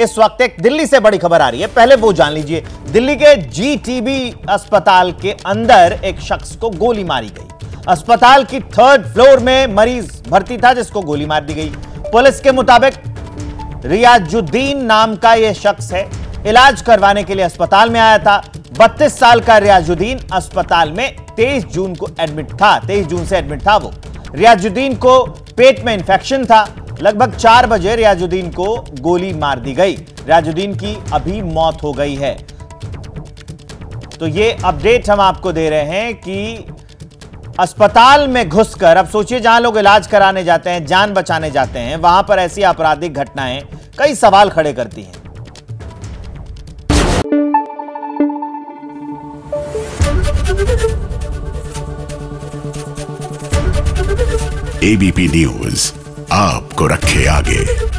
इस वक्त एक दिल्ली से बड़ी खबर आ रही है। पहले वो जान लीजिए, दिल्ली के जीटीबी अस्पताल के अंदर एक शख्स को गोली मारी गई। अस्पताल की थर्ड फ्लोर में मरीज़ भर्ती था, जिसको गोली मार दी गई। पुलिस के मुताबिक रियाजुद्दीन नाम का यह शख्स है। इलाज करवाने के लिए अस्पताल में आया था। बत्तीस साल का रियाजुद्दीन अस्पताल में तेईस जून को एडमिट था, तेईस जून से एडमिट था वो। रियाजुद्दीन को पेट में इंफेक्शन था। लगभग चार बजे रियाजुद्दीन को गोली मार दी गई। रियाजुद्दीन की अभी मौत हो गई है। तो ये अपडेट हम आपको दे रहे हैं कि अस्पताल में घुसकर, अब सोचिए जहाँ लोग इलाज कराने जाते हैं, जान बचाने जाते हैं, वहाँ पर ऐसी आपराधिक घटनाएँ कई सवाल खड़े करती हैं। एबीपी न्यूज़ आपको रखे आगे।